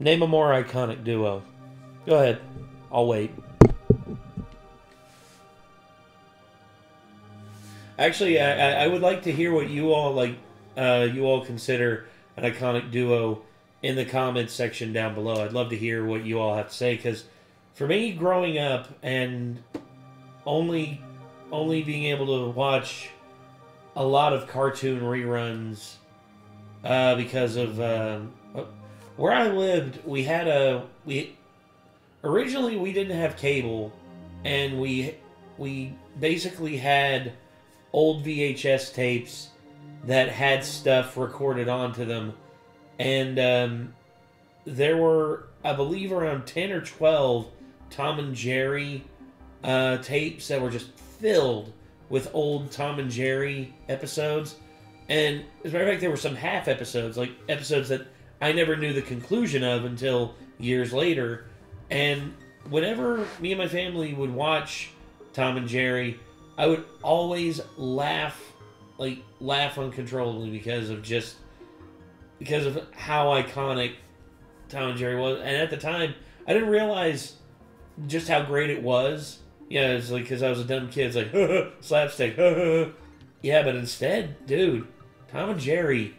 Name a more iconic duo. Go ahead. I'll wait. Actually, I, I- would like to hear what you all like. Uh, you all consider an iconic duo in the comments section down below. I'd love to hear what you all have to say because, for me, growing up and only only being able to watch a lot of cartoon reruns uh, because of um, where I lived, we had a we originally we didn't have cable, and we we basically had old VHS tapes that had stuff recorded onto them, and um, there were I believe around ten or twelve Tom and Jerry uh, tapes that were just filled with old Tom and Jerry episodes. And as a matter of fact, there were some half episodes, like episodes that I never knew the conclusion of until years later. And whenever me and my family would watch Tom and Jerry, I would always laugh, like laugh uncontrollably because of just because of how iconic Tom and Jerry was. And at the time, I didn't realize just how great it was. Yeah, it's like because I was a dumb kid. It's like slapstick. yeah, but instead, dude, Tom and Jerry,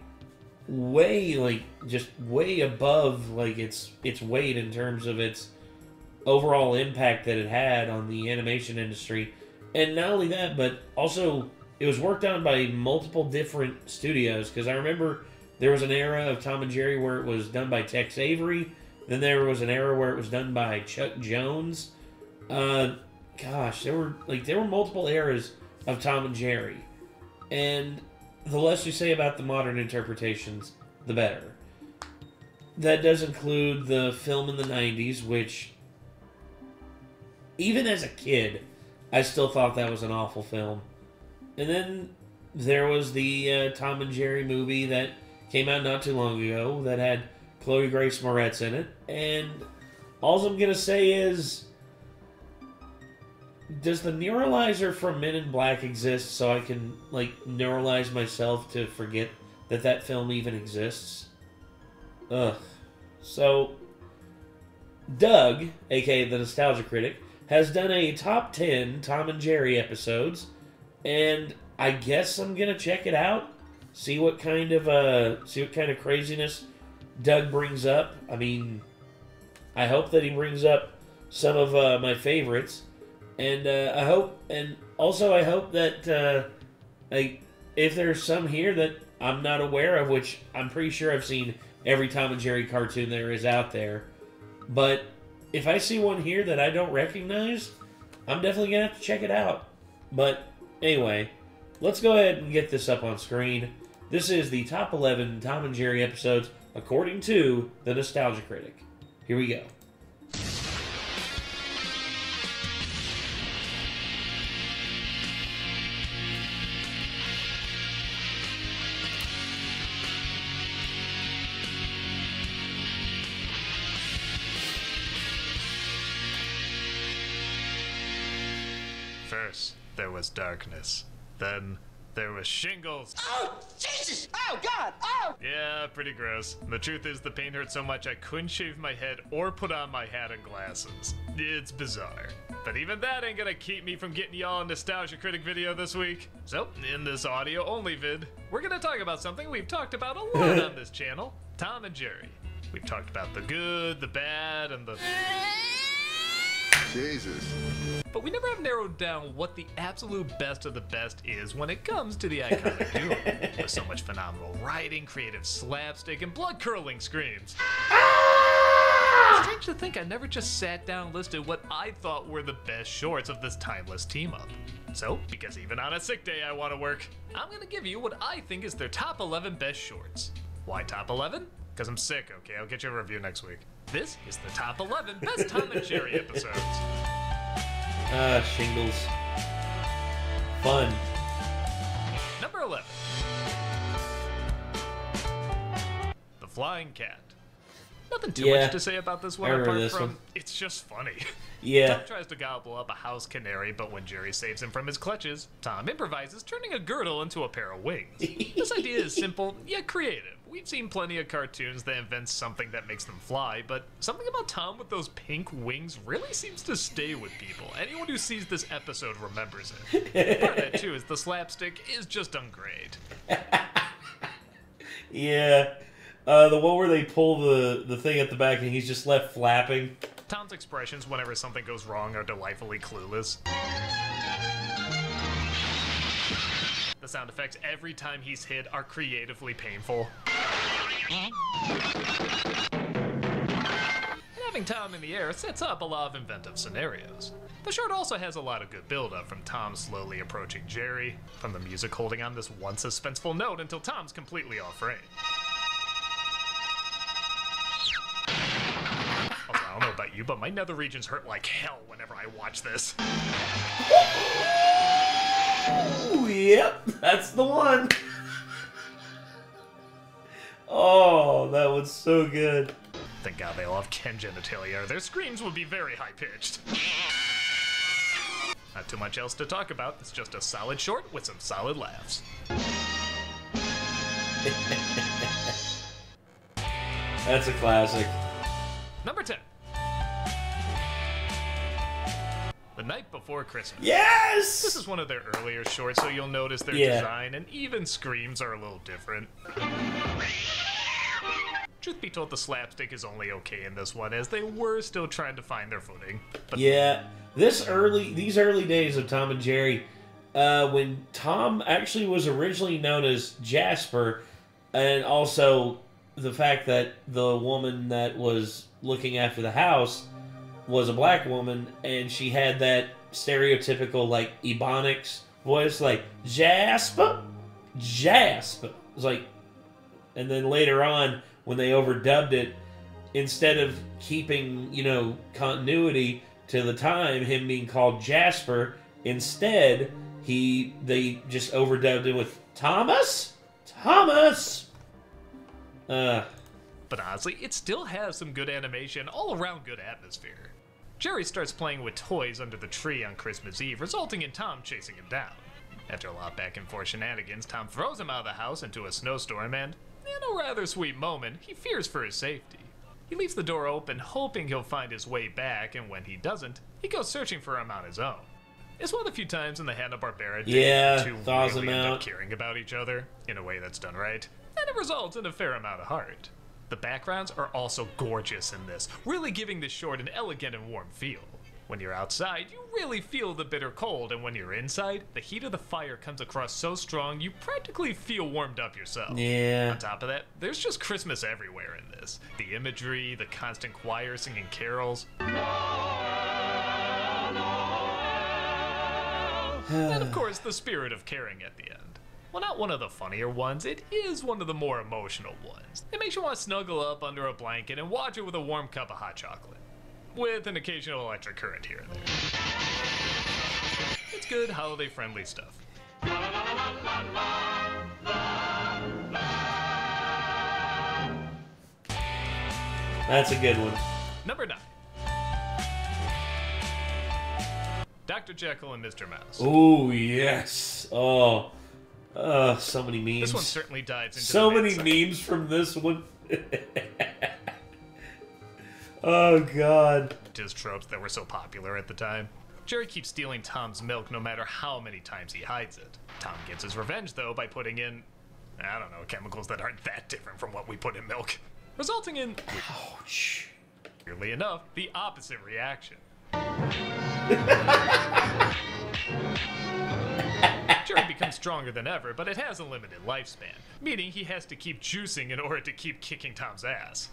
way like just way above like its its weight in terms of its overall impact that it had on the animation industry. And not only that, but also it was worked on by multiple different studios. Because I remember there was an era of Tom and Jerry where it was done by Tex Avery. Then there was an era where it was done by Chuck Jones. Uh, gosh, there were like there were multiple eras of Tom and Jerry, and the less you say about the modern interpretations, the better. That does include the film in the '90s, which, even as a kid, I still thought that was an awful film. And then there was the uh, Tom and Jerry movie that came out not too long ago that had Chloe Grace Moretz in it, and all I'm gonna say is does the neuralizer from Men in Black exist so I can like neuralize myself to forget that that film even exists? Ugh. So Doug, aka the Nostalgia Critic, has done a top 10 Tom and Jerry episodes and I guess I'm to check it out, see what kind of uh see what kind of craziness Doug brings up. I mean, I hope that he brings up some of uh, my favorites and uh, I hope, and also I hope that uh, like if there's some here that I'm not aware of, which I'm pretty sure I've seen every Tom and Jerry cartoon there is out there, but if I see one here that I don't recognize, I'm definitely gonna have to check it out. But anyway, let's go ahead and get this up on screen. This is the top 11 Tom and Jerry episodes according to the Nostalgia Critic. Here we go. Was darkness. Then, there was shingles. Oh, Jesus! Oh, God! Oh! Yeah, pretty gross. The truth is, the pain hurt so much I couldn't shave my head or put on my hat and glasses. It's bizarre. But even that ain't gonna keep me from getting y'all a Nostalgia Critic video this week. So, in this audio only vid, we're gonna talk about something we've talked about a lot on this channel Tom and Jerry. We've talked about the good, the bad, and the. Jesus. But we never have narrowed down what the absolute best of the best is when it comes to the iconic duo. With so much phenomenal writing, creative slapstick, and blood curdling screams. Ah! Strange to think I never just sat down and listed what I thought were the best shorts of this timeless team up. So, because even on a sick day I want to work, I'm gonna give you what I think is their top 11 best shorts. Why top 11? Because I'm sick, okay? I'll get you a review next week. This is the top 11 best Tom and Jerry episodes. Ah, shingles. Fun. Number 11 The Flying Cat. Nothing too Yeah. much to say about this one I apart this from one. it's just funny. Yeah. Tom tries to gobble up a house canary, but when Jerry saves him from his clutches, Tom improvises, turning a girdle into a pair of wings. this idea is simple yet creative, we've seen plenty of cartoons that invent something that makes them fly, but something about Tom with those pink wings really seems to stay with people. Anyone who sees this episode remembers it. Part of that, too, is the slapstick is just done great. Yeah. Uh, the one where they pull the, the thing at the back and he's just left flapping. Tom's expressions whenever something goes wrong are delightfully clueless. Sound effects every time he's hit are creatively painful. Having Tom in the air sets up a lot of inventive scenarios. The short also has a lot of good build-up from Tom slowly approaching Jerry, from the music holding on this one suspenseful note until Tom's completely off frame. Also, I don't know about you, but my nether regions hurt like hell whenever I watch this. Ooh, yep, that's the one. Oh, that was so good. Thank God they all have Ken genitalia, or their screams would be very high pitched. Not too much else to talk about, it's just a solid short with some solid laughs. That's a classic. Number 10 Night Before Christmas. Yes! This is one of their earlier shorts, so you'll notice their Yeah. design and even screams are a little different. Truth be told, the slapstick is only okay in this one, as they were still trying to find their footing. But Yeah, this early, these early days of Tom and Jerry, uh, when Tom actually was originally known as Jasper, and also the fact that the woman that was looking after the house was a black woman, and she had that stereotypical like Ebonics voice, like Jasper, Jasper. It was like, and then later on when they overdubbed it, instead of keeping you know continuity to the time, him being called Jasper, instead he they just overdubbed it with Thomas, Thomas. Uh, But honestly, it still has some good animation, all around good atmosphere. Jerry starts playing with toys under the tree on Christmas Eve, resulting in Tom chasing him down. After a lot back and forth shenanigans, Tom throws him out of the house into a snowstorm and, in a rather sweet moment, he fears for his safety. He leaves the door open, hoping he'll find his way back, and when he doesn't, he goes searching for him on his own. It's one of the few times in the Hanna-Barbera Yeah, two really end out. up caring about each other in a way that's done right, and it results in a fair amount of heart. The backgrounds are also gorgeous in this, really giving the short an elegant and warm feel. When you're outside, you really feel the bitter cold, and when you're inside, the heat of the fire comes across so strong you practically feel warmed up yourself. yeah, On top of that, there's just Christmas everywhere in this. The imagery, the constant choir singing carols. and of course, the spirit of caring at the end. Well, not one of the funnier ones, it is one of the more emotional ones. It makes you want to snuggle up under a blanket and watch it with a warm cup of hot chocolate. With an occasional electric current here and there. It's good, holiday friendly stuff. that's a good one. Number 9 Dr. Jekyll and Mr. Mouse. Oh yes. Oh, uh, so many memes. This one certainly dives into so many memes from this one. oh god. His tropes that were so popular at the time. Jerry keeps stealing Tom's milk no matter how many times he hides it. Tom gets his revenge though by putting in, I don't know, chemicals that aren't that different from what we put in milk, resulting in, Ouch. weirdly enough, the opposite reaction. Jerry becomes stronger than ever, but it has a limited lifespan, meaning he has to keep juicing in order to keep kicking Tom's ass.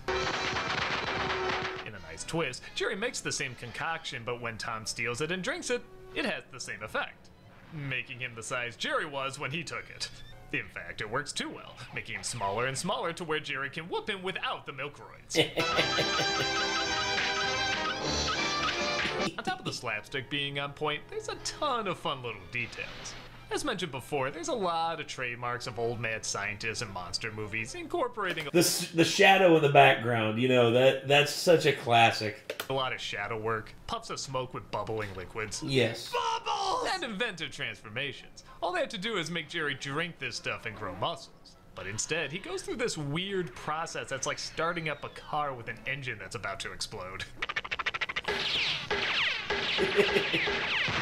In a nice twist, Jerry makes the same concoction, but when Tom steals it and drinks it, it has the same effect, making him the size Jerry was when he took it. In fact, it works too well, making him smaller and smaller to where Jerry can whoop him without the milkroids. On top of the slapstick being on point, there's a ton of fun little details. As mentioned before, there's a lot of trademarks of old mad scientists and monster movies incorporating The the shadow in the background. You know that that's such a classic. a lot of shadow work, puffs of smoke with bubbling liquids, Yes. Bubbles and inventive transformations. All they have to do is make Jerry drink this stuff and grow muscles. But instead, he goes through this weird process that's like starting up a car with an engine that's about to explode.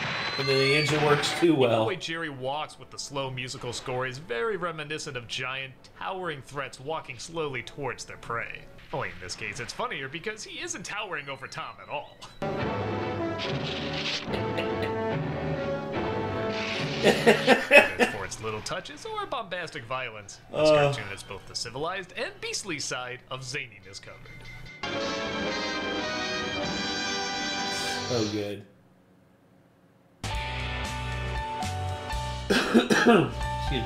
And then the engine works too The well. way Jerry walks with the slow musical score is very reminiscent of giant, towering threats walking slowly towards their prey. Only in this case, it's funnier because he isn't towering over Tom at all. For its little touches or bombastic violence, this Uh. cartoon is both the civilized and beastly side of zaniness covered. So good. Excuse me.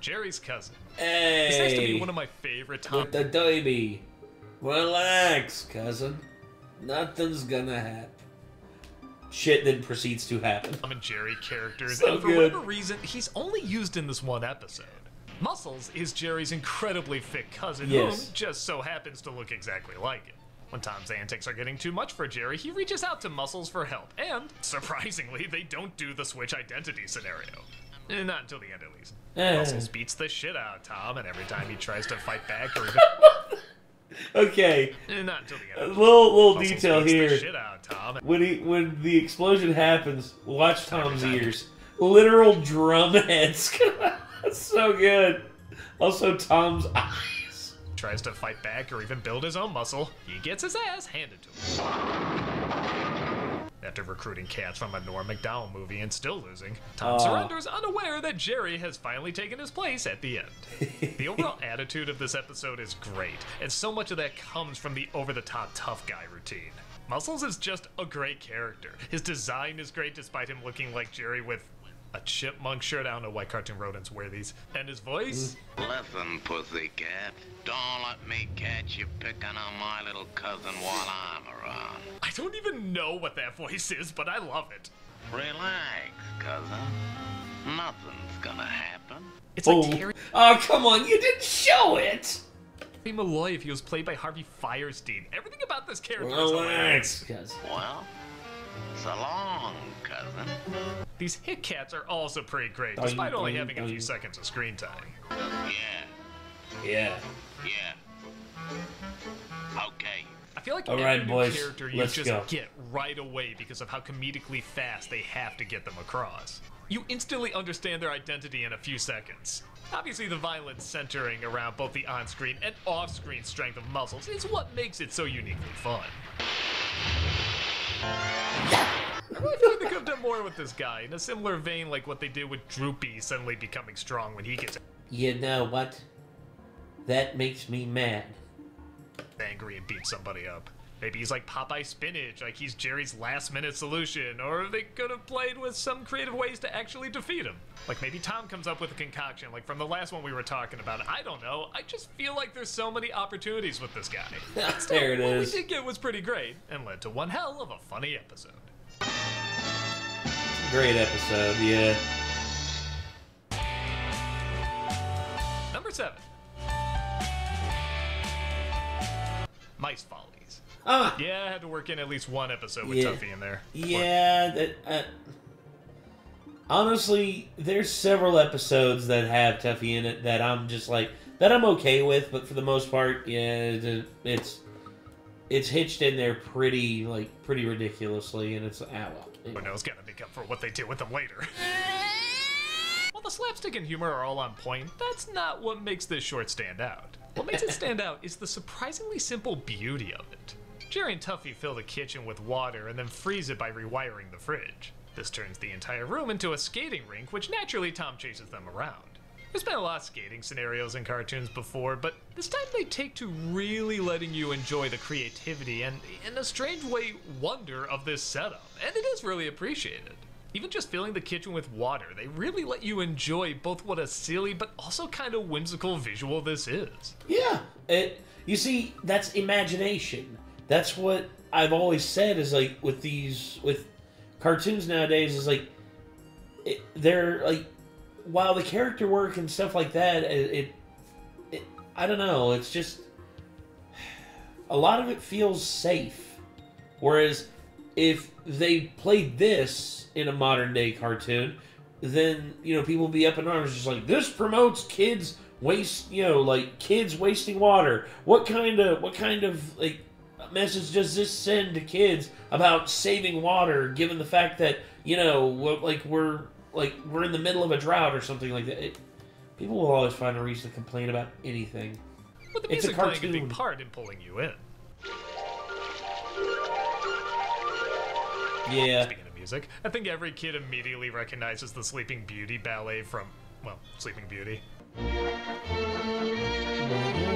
Jerry's cousin. Hey, This has to be one of my favorite Tom with the baby. Relax, cousin. Nothing's gonna happen. Shit then proceeds to happen. Tom and Jerry characters, So and for good. whatever reason, he's only used in this one episode. Muscles is Jerry's incredibly fit cousin, Yes. who just so happens to look exactly like him. When Tom's antics are getting too much for Jerry, he reaches out to Muscles for help, and surprisingly, they don't do the switch identity scenario. Eh, Not until the end, at least. Eh. Muscles beats the shit out of Tom, and every time he tries to fight back or even. Okay, Eh, Not until the a end. little little Muscles detail beats the here. shit out of Tom, When he when the explosion happens, watch Tom's ears. Literal drum heads. That's so good. Also, Tom's eyes. Tries to fight back or even build his own muscle, he gets his ass handed to him. After recruiting cats from a Norm MacDonald movie and still losing, Tom uh. Aw. surrenders unaware that Jerry has finally taken his place at the end. the overall attitude of this episode is great, and so much of that comes from the over the top tough guy routine. Muscles is just a great character. His design is great despite him looking like Jerry with a chipmunk shirt. I don't know why cartoon rodents wear these. And his voice? Listen, pussycat. Don't let me catch you picking on my little cousin while I'm around. I don't even know what that voice is, but I love it. Relax, cousin. Nothing's gonna happen. It's Oh, like Terry oh, come on! You didn't show it. Malloy if he was played by Harvey Fierstein. Everything about this character is hilarious. Relax, cousin. Well, so long, cousin. These hit cats are also pretty great, Doing, despite only doing, having a few seconds of screen time. Yeah, Yeah. yeah. Okay. I feel like All every right, new boys, character you let's just go. get right away because of how comedically fast they have to get them across. You instantly understand their identity in a few seconds. Obviously, the violence centering around both the on-screen and off-screen strength of muscles is what makes it so uniquely fun. I really feel like they could have done more with this guy, in a similar vein like what they did with Droopy suddenly becoming strong when he gets You know what? That makes me mad. angry and beats somebody up. Maybe he's like Popeye Spinach, like he's Jerry's last minute solution, or they could have played with some creative ways to actually defeat him. Like maybe Tom comes up with a concoction, like from the last one we were talking about. I don't know. I just feel like there's so many opportunities with this guy. there it what is. we did get was pretty great, and led to one hell of a funny episode. Great episode. Yeah. Number seven. Mice Follies. Ah. Yeah, I had to work in at least one episode with Yeah. Tuffy in there. Yeah, that. Uh, honestly, there's several episodes that have Tuffy in it that I'm just like that I'm okay with, but for the most part, yeah, it's it's hitched in there pretty like pretty ridiculously, and it's ow. Who knows, gotta make up for what they do with them later. While the slapstick and humor are all on point, that's not what makes this short stand out. What makes it stand out is the surprisingly simple beauty of it. Jerry and Tuffy fill the kitchen with water and then freeze it by rewiring the fridge. This turns the entire room into a skating rink, which naturally Tom chases them around. There's been a lot of skating scenarios in cartoons before, but this time they take to really letting you enjoy the creativity and, in a strange way, wonder of this setup, and it is really appreciated. Even just filling the kitchen with water, they really let you enjoy both what a silly but also kind of whimsical visual this is. Yeah, it. You see, that's imagination. That's what I've always said is like with these with cartoons nowadays is like it, they're like while the character work and stuff like that it, it, it I don't know it's just a lot of it feels safe whereas if they played this in a modern day cartoon then you know people be up in arms, just like this promotes kids waste, you know, like kids wasting water. What kind of what kind of like message does this send to kids about saving water, given the fact that you know, like we're like we're in the middle of a drought or something like that? It, people will always find a reason to complain about anything. With the It's a music playing a cartoon. big part in pulling you in. Yeah. Speaking of music, I think every kid immediately recognizes the Sleeping Beauty ballet from, well, Sleeping Beauty. Mm-hmm.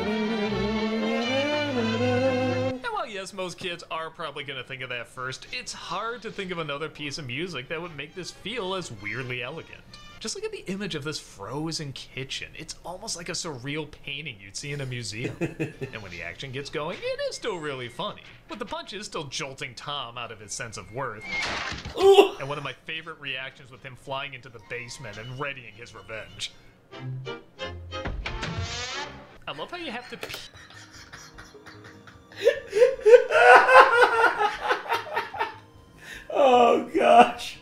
Yes, most kids are probably going to think of that first, it's hard to think of another piece of music that would make this feel as weirdly elegant. Just look at the image of this frozen kitchen. It's almost like a surreal painting you'd see in a museum. and when the action gets going, it is still really funny. With the punches still jolting Tom out of his sense of worth. Ooh. And one of my favorite reactions with him flying into the basement and readying his revenge. I love how you have to pee. Oh gosh.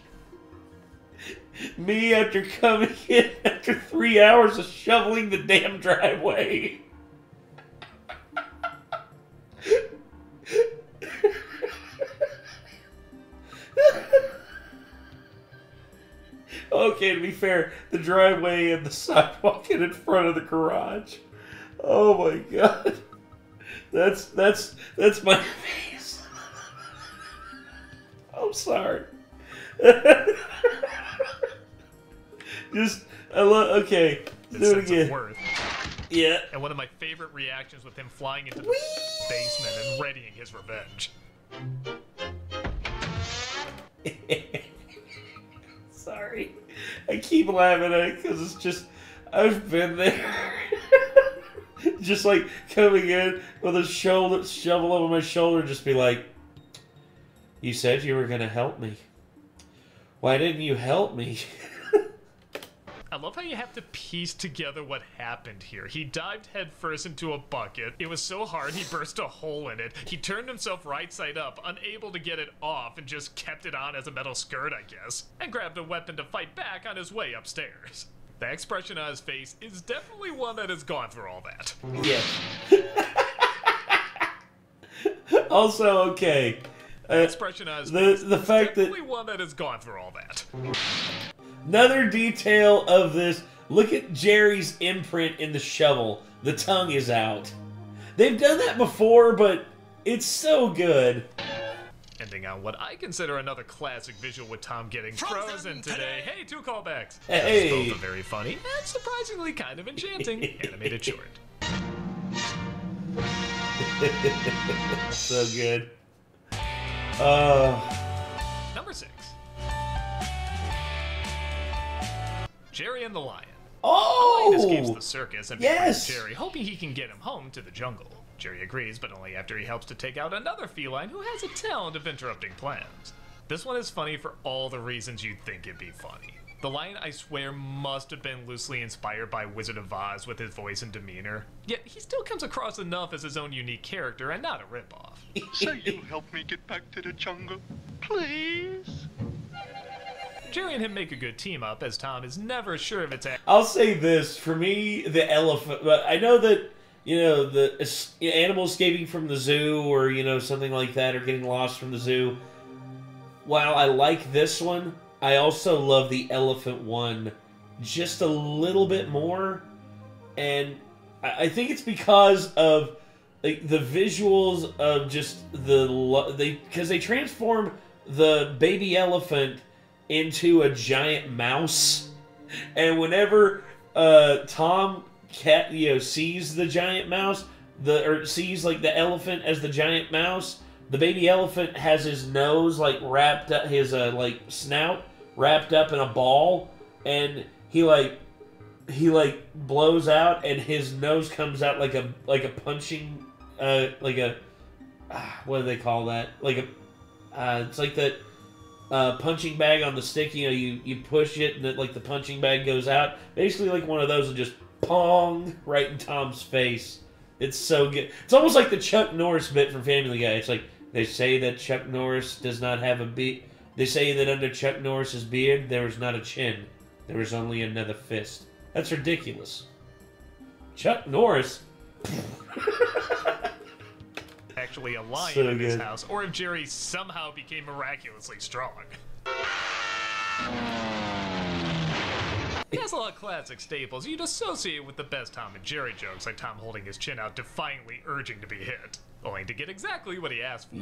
Me after coming in after three hours of shoveling the damn driveway. okay, to be fair, the driveway and the sidewalk in front of the garage. Oh my god. That's that's that's my face. I'm sorry. Just I love. Okay, do it again. worth. Yeah. And one of my favorite reactions with him flying into the basement and readying his revenge. Sorry, I keep laughing at it because it's just I've been there. just like coming in with a shoulder shovel over my shoulder, just be like, "You said you were gonna help me. Why didn't you help me?" I love how you have to piece together what happened here. He dived headfirst into a bucket. It was so hard he burst a hole in it. He turned himself right side up, unable to get it off, and just kept it on as a metal skirt, I guess, and grabbed a weapon to fight back on his way upstairs. The expression on his face is definitely one that has gone through all that. yeah. also, okay. Uh, Expression on his The- face the is fact that- definitely one that has gone through all that. Another detail of this look at Jerry's imprint in the shovel. The tongue is out. They've done that before, but it's so good. Ending on what I consider another classic visual with Tom getting Frozen frozen today. Hey, two callbacks. Hey. That's both a very funny and surprisingly kind of enchanting animated short. So good. Uh, Number six. Jerry and the Lion. Oh! Lion escapes the circus and yes! befriends Jerry, hoping he can get him home to the jungle. Jerry agrees, but only after he helps to take out another feline who has a talent of interrupting plans. This one is funny for all the reasons you'd think it'd be funny. The lion, I swear, must have been loosely inspired by Wizard of Oz with his voice and demeanor. Yet he still comes across enough as his own unique character and not a ripoff. So you help me get back to the jungle, please? Jerry and him make a good team up, as Tom is never sure if it's a- I'll say this for me, the elephant. But I know that you know the es- animals escaping from the zoo, or you know something like that, or getting lost from the zoo. While I like this one, I also love the elephant one just a little bit more, and I, I think it's because of like the visuals of just the they because they transform the baby elephant into a giant mouse and whenever uh, Tom cat you know sees the giant mouse, the or sees like the elephant as the giant mouse, the baby elephant has his nose like wrapped up, his uh, like snout wrapped up in a ball, and he like he like blows out, and his nose comes out like a like a punching uh like a ah, what do they call that like a uh, it's like that uh, punching bag on the stick. You know, you, you push it and it, like the punching bag goes out. Basically, like one of those and just pong right in Tom's face. It's so good. It's almost like the Chuck Norris bit from Family Guy. It's like they say that Chuck Norris does not have a beard. They say that under Chuck Norris's beard there was not a chin. There was only another fist. That's ridiculous. Chuck Norris? Actually, a lion So in this good. house, or if Jerry somehow became miraculously strong. He has a lot of classic staples you'd associate with the best Tom and Jerry jokes, like Tom holding his chin out, defiantly urging to be hit, only to get exactly what he asked for.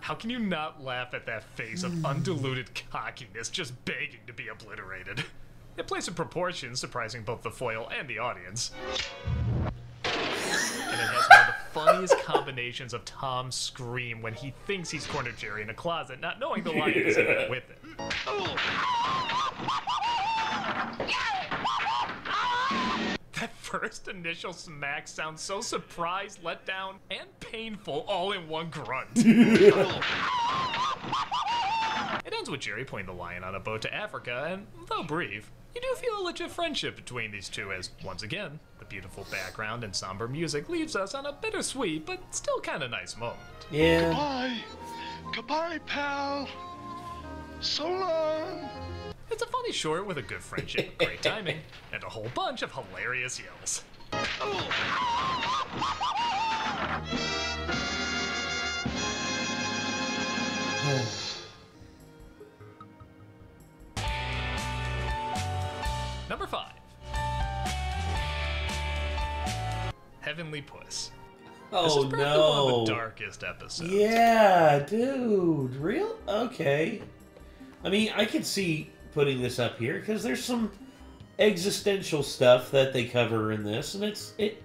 How can you not laugh at that face of undiluted cockiness just begging to be obliterated? It plays in proportions, surprising both the foil and the audience. And it has one of the funniest combinations of Tom's scream when he thinks he's cornered Jerry in a closet, not knowing the lion is even with him. Oh. That first initial smack sounds so surprised, let down, and painful all in one grunt. it ends with Jerry putting the lion on a boat to Africa, and though brief, you do feel a legit friendship between these two as, once again, the beautiful background and somber music leaves us on a bittersweet but still kinda nice moment. Yeah. Goodbye. Goodbye, pal. So long. It's a funny short with a good friendship, great timing, and a whole bunch of hilarious yells. Number five. Heavenly Puss. This Oh is probably one of no. the darkest episodes. Yeah, dude. Real? Okay. I mean, I could see putting this up here because there's some existential stuff that they cover in this, and it's it.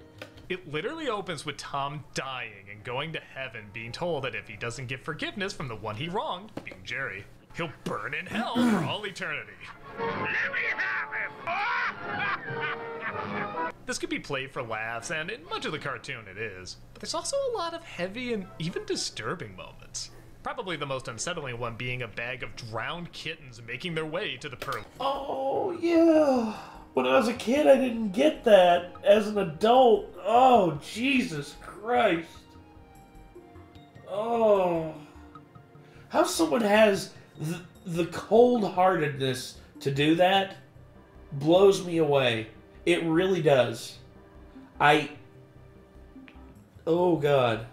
It literally opens with Tom dying and going to heaven, being told that if he doesn't get forgiveness from the one he wronged, being Jerry, he'll burn in hell for all eternity. This could be played for laughs, and in much of the cartoon it is, but there's also a lot of heavy and even disturbing moments. Probably the most unsettling one being a bag of drowned kittens making their way to the pearl. Oh yeah. When I was a kid, I didn't get that. As an adult, oh Jesus Christ. Oh. How someone has the, the cold-heartedness to do that blows me away. It really does. I. Oh God.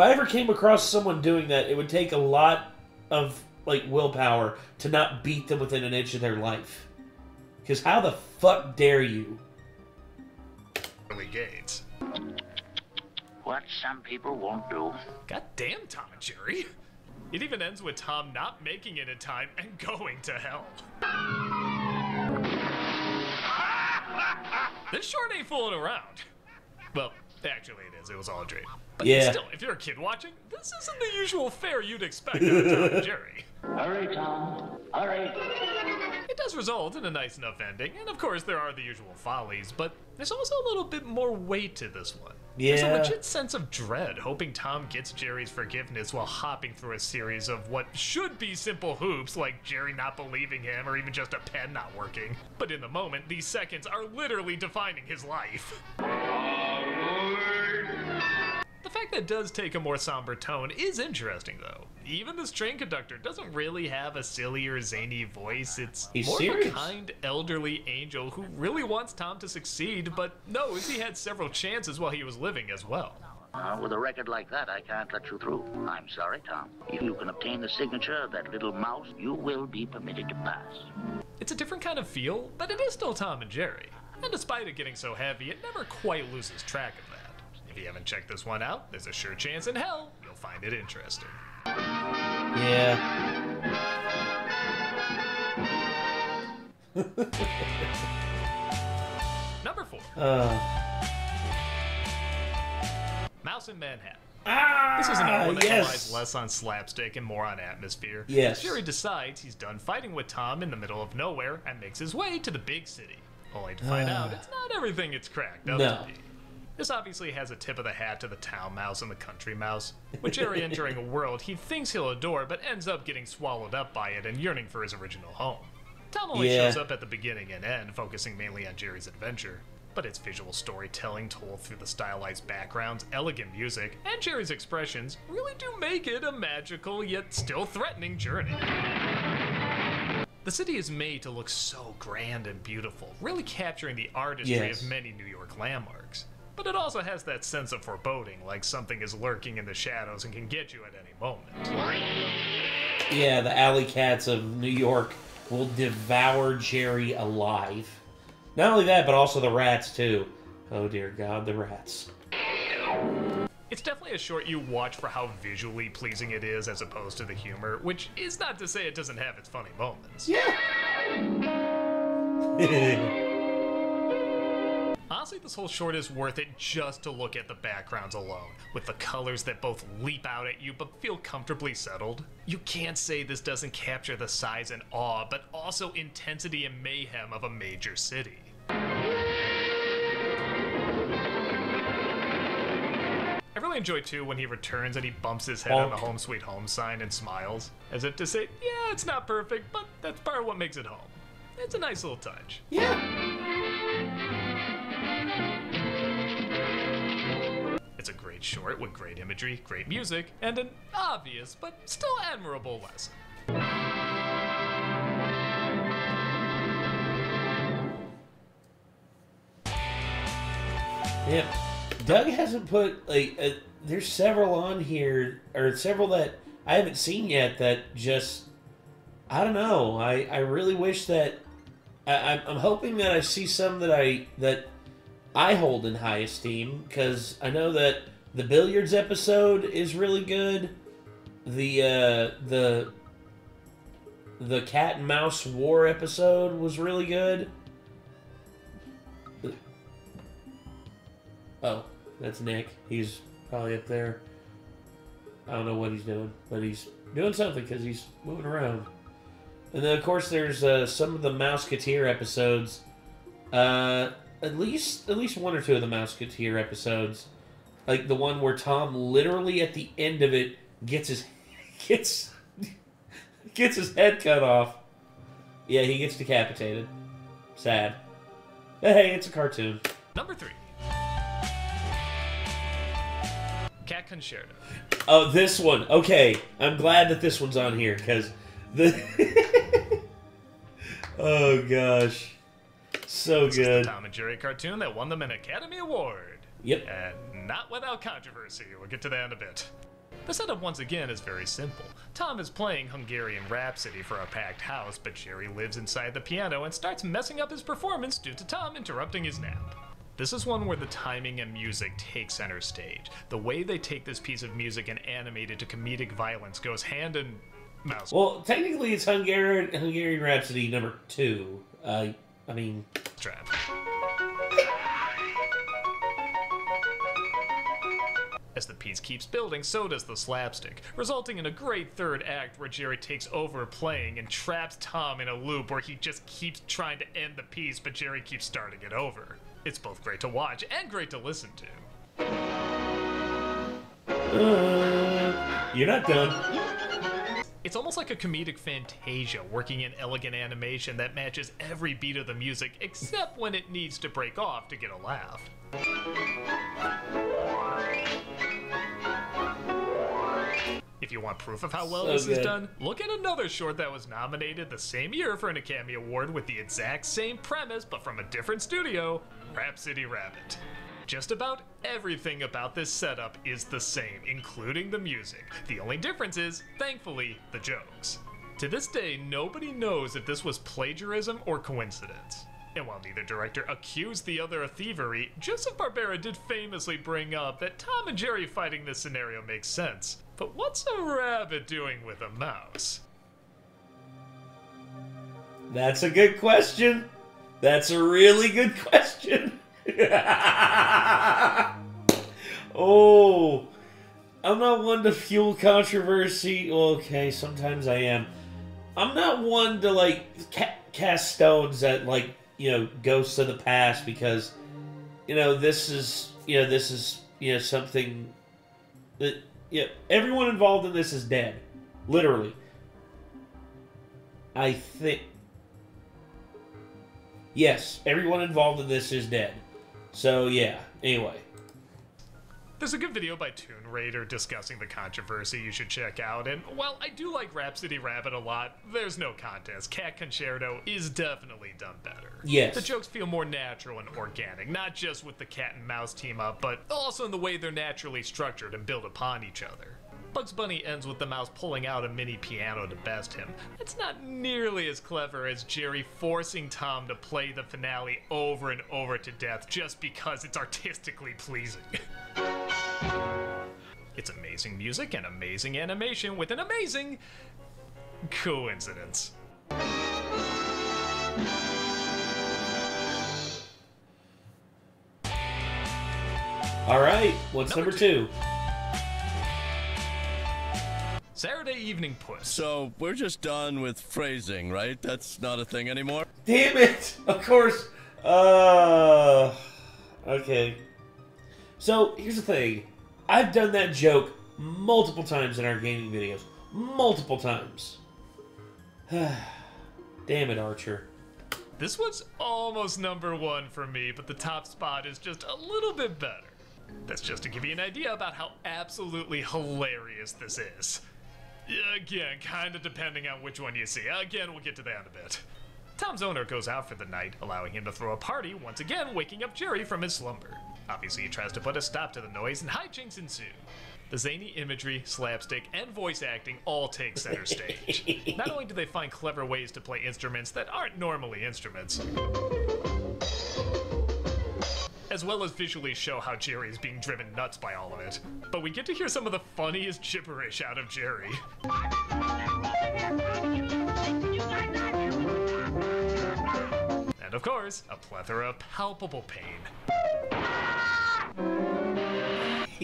If I ever came across someone doing that, it would take a lot of like willpower to not beat them within an inch of their life. Because how the fuck dare you? pearly gates. What some people won't do. God damn, Tom and Jerry. It even ends with Tom not making it in time and going to hell. This short ain't fooling around. Well, actually it is. It was all a dream. But Yeah. still, if you're a kid watching, this isn't the usual fare you'd expect out of Tom and Jerry. Hurry, Tom. Hurry. It does result in a nice enough ending, and of course there are the usual follies, but there's also a little bit more weight to this one. Yeah. There's a legit sense of dread, hoping Tom gets Jerry's forgiveness while hopping through a series of what should be simple hoops, like Jerry not believing him or even just a pen not working. But in the moment, these seconds are literally defining his life. The fact that it does take a more somber tone is interesting, though. Even this train conductor doesn't really have a silly or zany voice. It's He's more of a kind, elderly angel who really wants Tom to succeed, but knows he had several chances while he was living as well. Uh, with a record like that, I can't let you through. I'm sorry, Tom. If you can obtain the signature of that little mouse, you will be permitted to pass. It's a different kind of feel, but it is still Tom and Jerry. And despite it getting so heavy, it never quite loses track of that. If you haven't checked this one out, there's a sure chance in hell you'll find it interesting. Yeah. Number four, Uh. Mouse in Manhattan. Ah, This is another one that yes. relies less on slapstick and more on atmosphere. Yes. Jerry decides he's done fighting with Tom in the middle of nowhere and makes his way to the big city, only to find out it's not everything it's cracked up No. to be. This obviously has a tip of the hat to the town mouse and the country mouse, with Jerry entering a world he thinks he'll adore but ends up getting swallowed up by it and yearning for his original home. Tom only Yeah. shows up at the beginning and end, focusing mainly on Jerry's adventure. But its visual storytelling told through the stylized backgrounds, elegant music, and Jerry's expressions really do make it a magical yet still threatening journey. The city is made to look so grand and beautiful, really capturing the artistry Yes. of many New York landmarks. But it also has that sense of foreboding, like something is lurking in the shadows and can get you at any moment. Yeah, the alley cats of New York will devour Jerry alive. Not only that, but also the rats too. Oh dear God, the rats. It's definitely a short you watch for how visually pleasing it is as opposed to the humor, which is not to say it doesn't have its funny moments. Honestly, this whole short is worth it just to look at the backgrounds alone, with the colors that both leap out at you but feel comfortably settled. You can't say this doesn't capture the size and awe, but also intensity and mayhem of a major city. I really enjoy too when he returns and he bumps his head on the home sweet home sign and smiles, as if to say, yeah, it's not perfect, but that's part of what makes it home. It's a nice little touch. It's short with great imagery, great music, and an obvious but still admirable lesson. Yep. Doug hasn't put like uh, there's several on here or several that I haven't seen yet that just I don't know. I I really wish that I, I'm- I'm hoping that I see some that I that I hold in high esteem because I know that the billiards episode is really good. The uh, the the cat and mouse war episode was really good. Oh, that's Nick. He's probably up there. I don't know what he's doing, but he's doing something because he's moving around. And then, of course, there's uh, some of the Mouseketeer episodes. Uh, at least, at least one or two of the Mouseketeer episodes, like the one where Tom literally at the end of it gets his gets gets his head cut off. Yeah, he gets decapitated. Sad. But hey, it's a cartoon. Number three Cat Concerto. Oh, this one. Okay, I'm glad that this one's on here because the. oh gosh, so good. the Tom and Jerry cartoon that won them an Academy Award. Yep. And not without controversy. We'll get to that in a bit. The setup once again is very simple. Tom is playing Hungarian Rhapsody for a packed house, but Jerry lives inside the piano and starts messing up his performance due to Tom interrupting his nap. This is one where the timing and music take center stage. The way they take this piece of music and animate it to comedic violence goes hand in mouse Well, technically, it's Hungarian Hungarian Rhapsody number two. Uh, I mean, trap. As the piece keeps building, so does the slapstick, resulting in a great third act where Jerry takes over playing and traps Tom in a loop where he just keeps trying to end the piece, but Jerry keeps starting it over. It's both great to watch and great to listen to. uh, you're not done. It's almost like a comedic fantasia working in elegant animation that matches every beat of the music except when it needs to break off to get a laugh. If you want proof of how well So this is done, look at another short that was nominated the same year for an Academy Award with the exact same premise but from a different studio Rhapsody Rabbit. Just about everything about this setup is the same, including the music. The only difference is, thankfully, the jokes. To this day, nobody knows if this was plagiarism or coincidence. And while neither director accused the other of thievery, Joseph Barbera did famously bring up that Tom and Jerry fighting this scenario makes sense. But what's a rabbit doing with a mouse? That's a good question. That's a really good question. oh, I'm not one to fuel controversy. Okay, sometimes I am. I'm not one to like ca- cast stones at like you know ghosts of the past because you know this is you know this is you know something that yeah everyone involved in this is dead, literally. I think Yes, everyone involved in this is dead. So yeah. Anyway, There's a good video by Toon Raider discussing the controversy you should check out, and while I do like Rhapsody Rabbit a lot, there's no contest. Cat Concerto is definitely done better. Yes. The jokes feel more natural and organic, not just with the cat and mouse team up, but also in the way they're naturally structured and build upon each other. Bugs Bunny ends with the mouse pulling out a mini piano to best him. It's not nearly as clever as Jerry forcing Tom to play the finale over and over to death just because it's artistically pleasing. it's amazing music and amazing animation with an amazing coincidence. All right, what's number, Number two? Saturday Evening Puss. So we're just done with phrasing, right? That's not a thing anymore. Damn it! Of course. Uh. Okay. So here's the thing. I've done that joke multiple times in our gaming videos. Multiple times. Damn it, Archer. This one's almost number one for me, but the top spot is just a little bit better. That's just to give you an idea about how absolutely hilarious this is. Again, kinda depending on which one you see. Again, we'll get to that in a bit. Tom's owner goes out for the night, allowing him to throw a party, once again waking up Jerry from his slumber. Obviously, he tries to put a stop to the noise, and hijinks ensue. The zany imagery, slapstick, and voice acting all take center stage. Not only do they find clever ways to play instruments that aren't normally instruments, as well as visually show how Jerry is being driven nuts by all of it. But we get to hear some of the funniest gibberish out of Jerry. And of course, a plethora of palpable pain.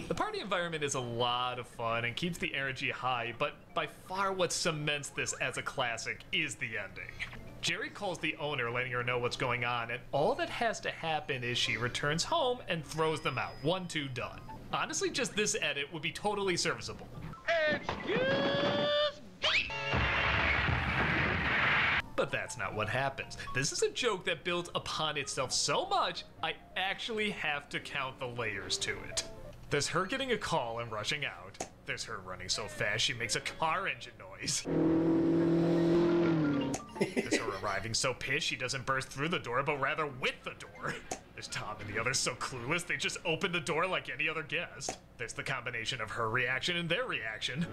The party environment is a lot of fun and keeps the energy high, but by far what cements this as a classic is the ending. Jerry calls the owner, letting her know what's going on, and all that has to happen is she returns home and throws them out. One, two, done. Honestly, just this edit would be totally serviceable. But that's not what happens. This is a joke that builds upon itself so much, I actually have to count the layers to it. There's her getting a call and rushing out. There's her running so fast she makes a car engine noise. Arriving so pissed she doesn't burst through the door, but rather with the door. There's Tom and the others so clueless they just open the door like any other guest. There's the combination of her reaction and their reaction.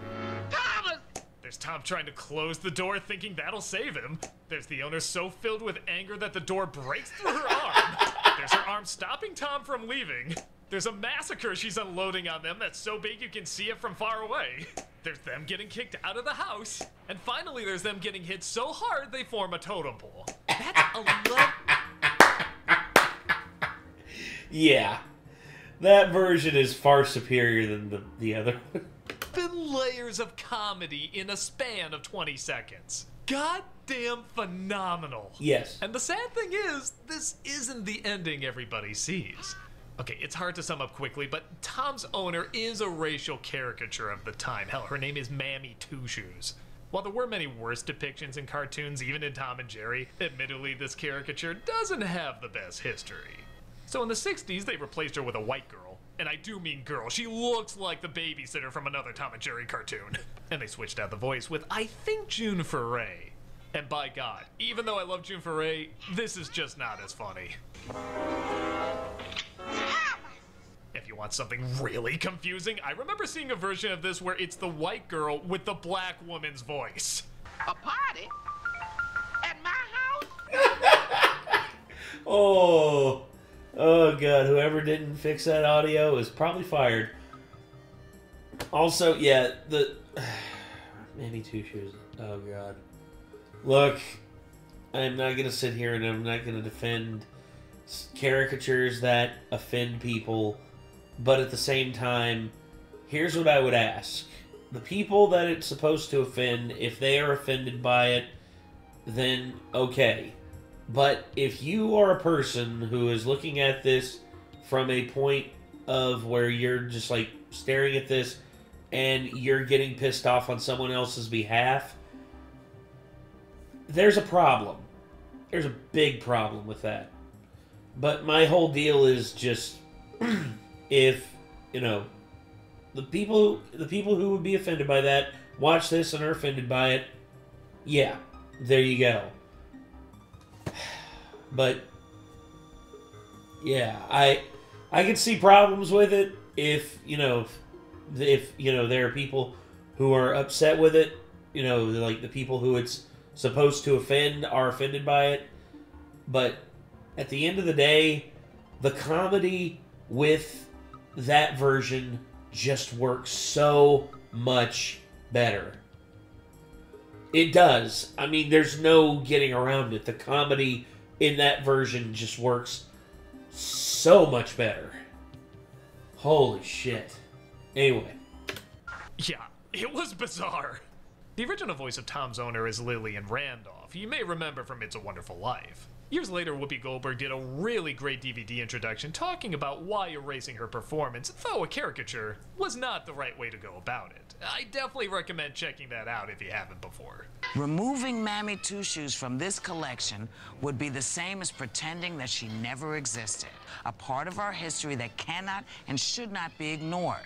Thomas! There's Tom trying to close the door thinking that'll save him. There's the owner so filled with anger that the door breaks through her arm. There's her arm stopping Tom from leaving. There's a massacre she's unloading on them that's so big you can see it from far away. There's them getting kicked out of the house. And finally, there's them getting hit so hard they form a totem pole. That's a lot. Yeah. That version is far superior than the, the other one. Been layers of comedy in a span of 20 seconds. Goddamn phenomenal. Yes. And the sad thing is, this isn't the ending everybody sees. Okay, it's hard to sum up quickly, but Tom's owner is a racial caricature of the time. Hell, her name is Mammy Two Shoes. While there were many worse depictions in cartoons, even in Tom and Jerry, admittedly, this caricature doesn't have the best history. So in the 60s, they replaced her with a white girl. And I do mean girl. She looks like the babysitter from another Tom and Jerry cartoon. And they switched out the voice with, I think, June Foray. And by God, even though I love June Foray, this is just not as funny. If you want something really confusing, I remember seeing a version of this where it's the white girl with the black woman's voice. A party? At my house? Oh. Oh god, whoever didn't fix that audio is probably fired. Also, yeah, the Mammy Two Shoes. Oh god. Look, I'm not gonna sit here and I'm not gonna defend s- caricatures that offend people, but at the same time, here's what I would ask: the people that it's supposed to offend, if they are offended by it, then okay. But if you are a person who is looking at this from a point of where you're just like staring at this and you're getting pissed off on someone else's behalf, there's a problem. There's a big problem with that. But my whole deal is just if, you know, the people the people who would be offended by that watch this and are offended by it. Yeah, there you go. But yeah, I I can see problems with it if you know if, if you know there are people who are upset with it. You know, like the people who it's supposed to offend are offended by it. But at the end of the day, the comedy with that version just works so much better. It does. I mean, there's no getting around it. The comedy in that version just works so much better. Holy shit. Anyway, Yeah, it was bizarre. The original voice of Tom's owner is Lillian Randolph. You may remember from It's a Wonderful Life. Years later, Whoopi Goldberg did a really great DVD introduction talking about why erasing her performance, though a caricature, was not the right way to go about it. I definitely recommend checking that out if you haven't before. Removing Mammy Two Shoes from this collection would be the same as pretending that she never existed. A part of our history that cannot and should not be ignored.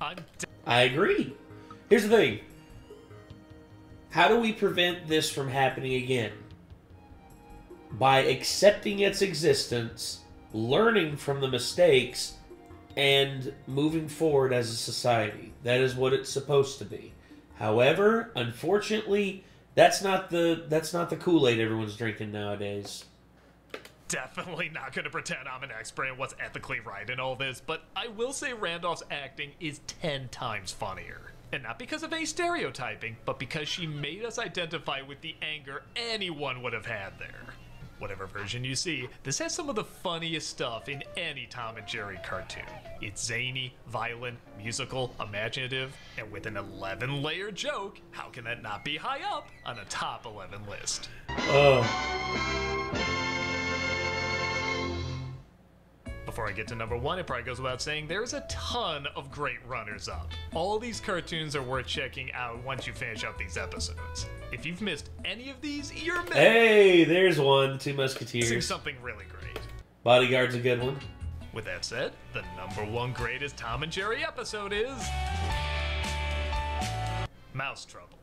I'm I agree. Here's the thing how do we prevent this from happening again? By accepting its existence, learning from the mistakes, and moving forward as a society. That is what it's supposed to be. However, unfortunately, that's not the that's not the Kool-Aid everyone's drinking nowadays. definitely not going to pretend I'm an expert in what's ethically right in all this, but I will say Randolph's acting is 10 times funnier. And not because of any stereotyping, but because she made us identify with the anger anyone would have had there. Whatever version you see, this has some of the funniest stuff in any Tom and Jerry cartoon. It's zany, violent, musical, imaginative, and with an 11 layer joke, how can that not be high up on a top 11 list? Before I get to number one, it probably goes without saying there's a ton of great runners up. All these cartoons are worth checking out once you finish up these episodes. If you've missed any of these, you're missing hey, there's one. Two Musketeers. something really great. Bodyguard's a good one. With that said, the number one greatest Tom and Jerry episode is. Mouse Trouble.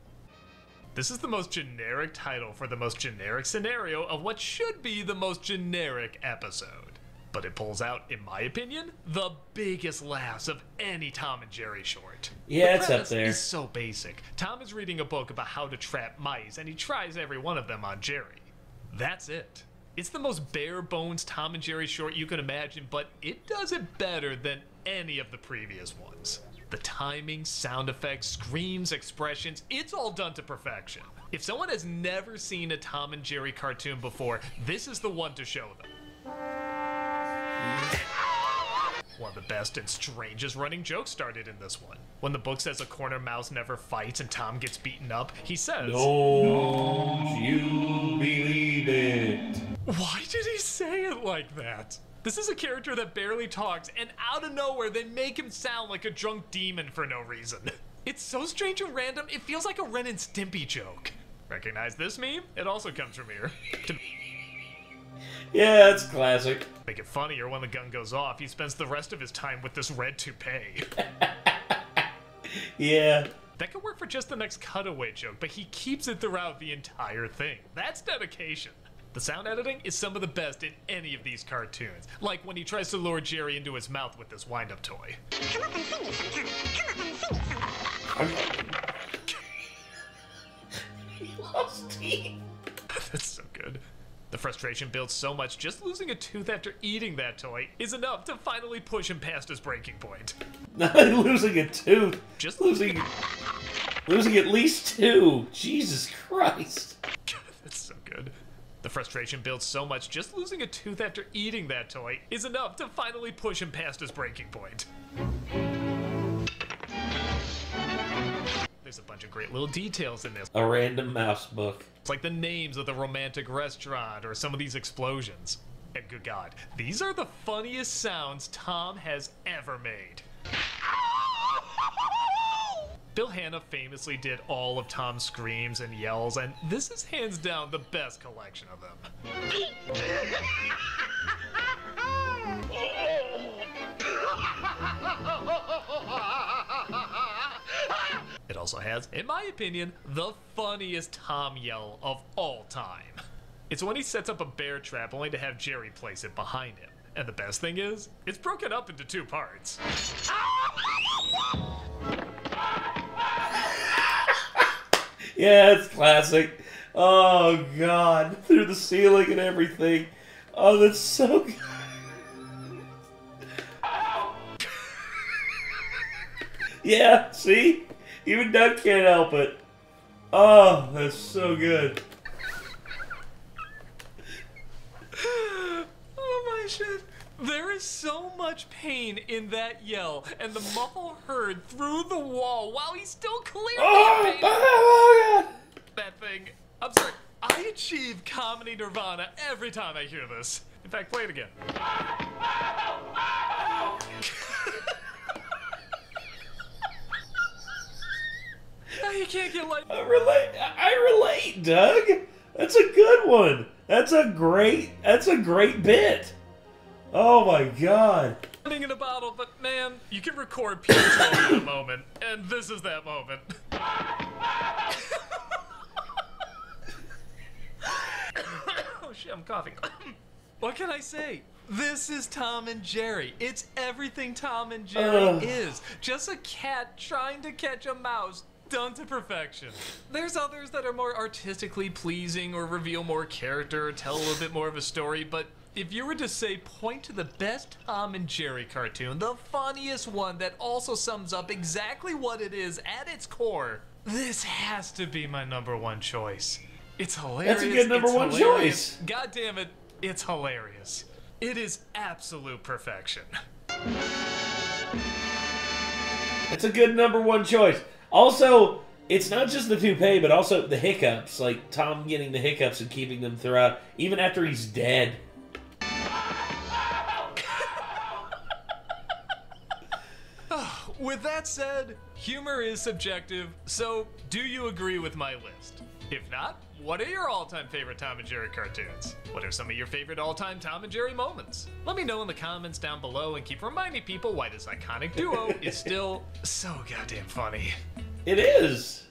This is the most generic title for the most generic scenario of what should be the most generic episode. But it pulls out, in my opinion, the biggest laughs of any Tom and Jerry short. Yeah, The it's up there. is so basic. Tom is reading a book about how to trap mice, and he tries every one of them on Jerry. That's it. It's the most bare bones Tom and Jerry short you can imagine, but it does it better than any of the previous ones. The timing, sound effects, screams, expressions, it's all done to perfection. If someone has never seen a Tom and Jerry cartoon before, this is the one to show them. One of the best and strangest running jokes started in this one. When the book says a corner mouse never fights and Tom gets beaten up, he says, Don't you believe it? Why did he say it like that? This is a character that barely talks, and out of nowhere, they make him sound like a drunk demon for no reason. It's so strange and random, it feels like a Ren and Stimpy joke. Recognize this meme? It also comes from here. To Yeah, that's classic. make it funnier, when the gun goes off, he spends the rest of his time with this red toupee. Yeah. That could work for just the next cutaway joke, but he keeps it throughout the entire thing. That's dedication. The sound editing is some of the best in any of these cartoons, like when he tries to lure Jerry into his mouth with this wind up toy. He lost teeth. That's so good. The frustration builds so much, just losing a tooth after eating that toy is enough to finally push him past his breaking point. Not losing a tooth. Just Losing losing at least two. Jesus Christ. That's so good. The frustration builds so much, just losing a tooth after eating that toy is enough to finally push him past his breaking point. There's a bunch of great little details in this, A random mouse book. It's like the names of the romantic restaurant or some of these explosions. And good God, these are the funniest sounds Tom has ever made. Bill Hanna famously did all of Tom's screams and yells, and this is hands down the best collection of them. also has, in my opinion, the funniest Tom yell of all time. It's when he sets up a bear trap only to have Jerry place it behind him. And the best thing is, it's broken up into two parts. Yeah, it's classic. Oh god, through the ceiling and everything. Oh, that's so good. yeah, see? Even Doug can't help it. Oh, that's so good. Oh my shit. There is so much pain in that yell, and the muffle heard through the wall while he's still clearly Oh, oh, That thing. I'm sorry. I achieve comedy nirvana every time I hear this. In fact, play it again. you can't get like. I relate. I relate, Doug. That's a good one. That's a great. That's a great bit. Oh my god. In a bottle, but man, you can record pure in a moment, and this is that moment. oh shit, I'm coughing. what can I say? This is Tom and Jerry. It's everything Tom and Jerry Ugh. is. Just a cat trying to catch a mouse. Done to perfection. There's others that are more artistically pleasing or reveal more character or tell a little bit more of a story, but if you were to say point to the best Tom and Jerry cartoon, the funniest one that also sums up exactly what it is at its core, this has to be my number one choice. It's hilarious. That's a good number it's one hilarious. choice. God damn it, it's hilarious. It is absolute perfection. It's a good number one choice. Also, it's not just the toupee, but also the hiccups. Like Tom getting the hiccups and keeping them throughout, even after he's dead. With that said, humor is subjective, so do you agree with my list? If not, what are your all time favorite Tom and Jerry cartoons? What are some of your favorite all time Tom and Jerry moments? Let me know in the comments down below and keep reminding people why this iconic duo is still so goddamn funny. It is.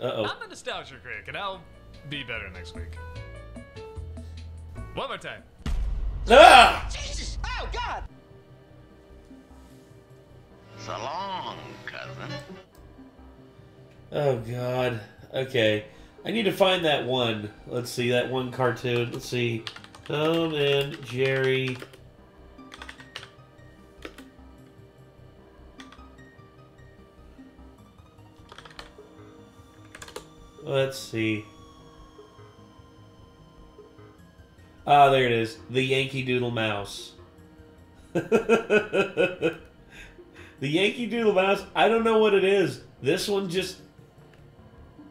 Uh oh. I'm a nostalgia critic, and I'll be better next week. One more time. Ah! Jesus! Oh, God! So long, cousin. Oh god. Okay. I need to find that one. Let's see that one cartoon. Let's see. Tom and Jerry. Let's see. Ah, there it is. The Yankee Doodle Mouse. the Yankee Doodle Mouse. I don't know what it is. This one just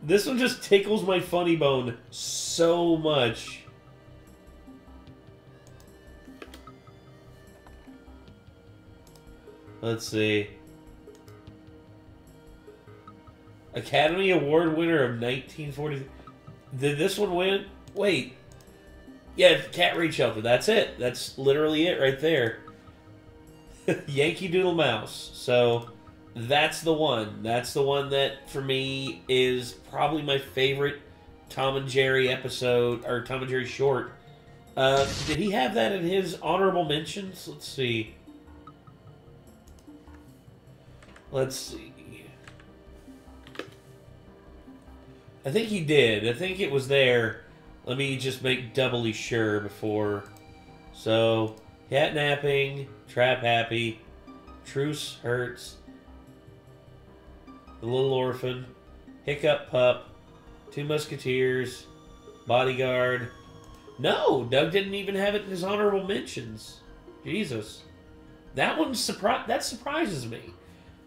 this one just tickles my funny bone so much. Let's see. Academy Award winner of 1940. Did this one win? Wait. Yeah, Cat Reach Shelter. That's it. That's literally it right there. Yankee Doodle Mouse. So that's the one. That's the one that for me is probably my favorite Tom and Jerry episode or Tom and Jerry short. Uh, did he have that in his honorable mentions? Let's see. Let's see. I think he did. I think it was there. Let me just make doubly sure before. So, cat napping, trap happy, truce hurts, the little orphan, hiccup pup, two musketeers, bodyguard. No, Doug didn't even have it in his honorable mentions. Jesus, that one surpri- that surprises me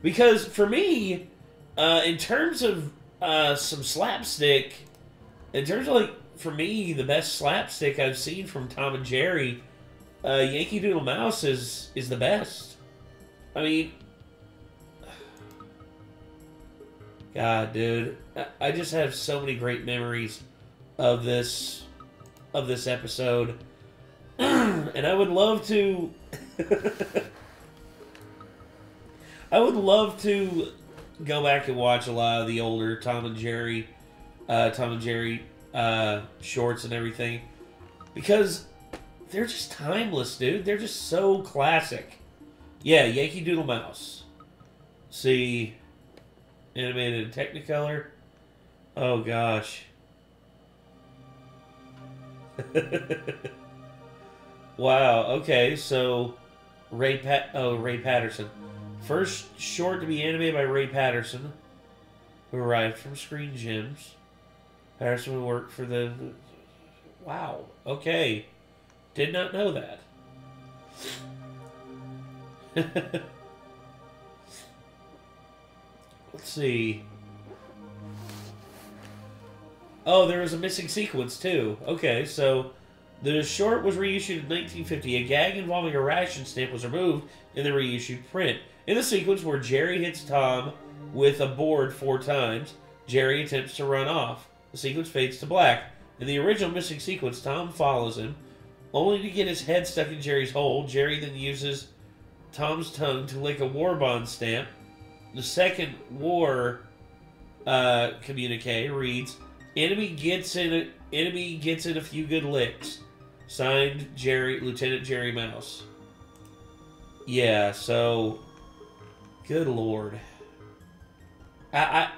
because for me, uh, in terms of uh, some slapstick, in terms of like for me the best slapstick I've seen from Tom and Jerry, uh, Yankee Doodle Mouse is is the best. I mean, God, dude, I- just have so many great memories of this of this episode, and I would love to. I would love to go back and watch a lot of the older Tom and Jerry, uh, Tom and Jerry uh, shorts and everything, because they're just timeless, dude. They're just so classic. Yeah, Yankee Doodle Mouse. See, animated Technicolor. Oh gosh. wow. Okay, so Ray Pat. Oh, Ray Patterson. First short to be animated by Ray Patterson, who arrived from Screen Gems. Patterson would work for the. Wow. Okay. Did not know that. Let's see. Oh, there was a missing sequence too. Okay, so the short was reissued in 1950. A gag involving a ration stamp was removed in the reissued print. In the sequence where Jerry hits Tom with a board four times, Jerry attempts to run off. The sequence fades to black. In the original missing sequence, Tom follows him, only to get his head stuck in Jerry's hole. Jerry then uses Tom's tongue to lick a war bond stamp. The second war uh, communique reads, "Enemy gets in a enemy gets in a few good licks." Signed, Jerry Lieutenant Jerry Mouse. Yeah, so good lord. I, I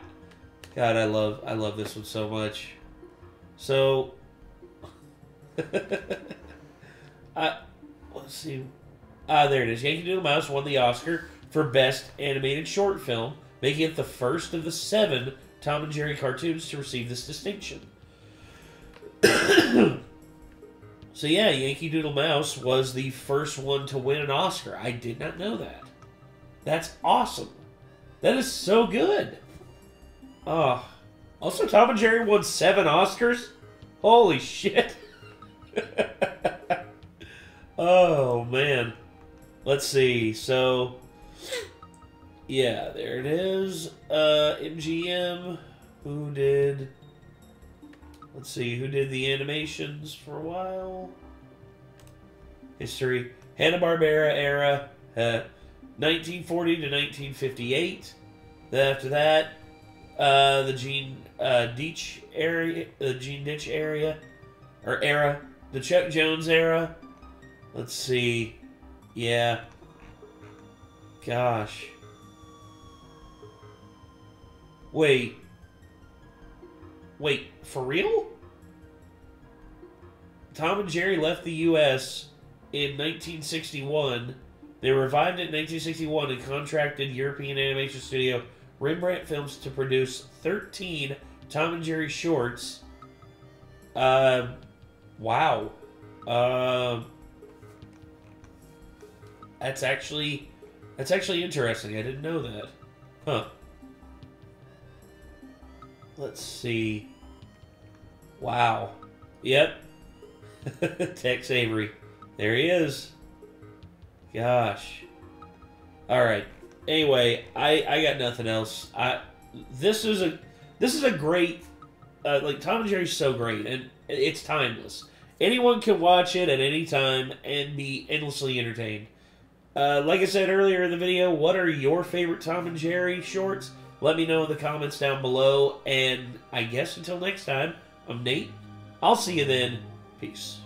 God, I love I love this one so much. So I let's see. Ah, there it is. Yankee Doodle Mouse won the Oscar for Best Animated Short Film, making it the first of the seven Tom and Jerry cartoons to receive this distinction. so yeah, Yankee Doodle Mouse was the first one to win an Oscar. I did not know that. That's awesome. That is so good. Oh. Also, Tom and Jerry won seven Oscars? Holy shit. oh, man. Let's see. So, yeah, there it is. Uh, MGM. Who did. Let's see. Who did the animations for a while? History. Hanna-Barbera era. Uh, 1940 to 1958. Then after that, uh, the Gene uh, Deitch area, the Gene Deitch area, or era, the Chuck Jones era. Let's see, yeah. Gosh. Wait. Wait, for real? Tom and Jerry left the U.S. in 1961. They revived it in 1961 and contracted European animation studio Rembrandt Films to produce 13 Tom and Jerry shorts. Uh, wow. Uh, that's actually that's actually interesting. I didn't know that. Huh. Let's see. Wow. Yep. Tex Avery. There he is. Gosh. All right. Anyway, I I got nothing else. I this is a this is a great uh, like Tom and Jerry's so great and it's timeless. Anyone can watch it at any time and be endlessly entertained. Uh, like I said earlier in the video, what are your favorite Tom and Jerry shorts? Let me know in the comments down below. And I guess until next time, I'm Nate. I'll see you then. Peace.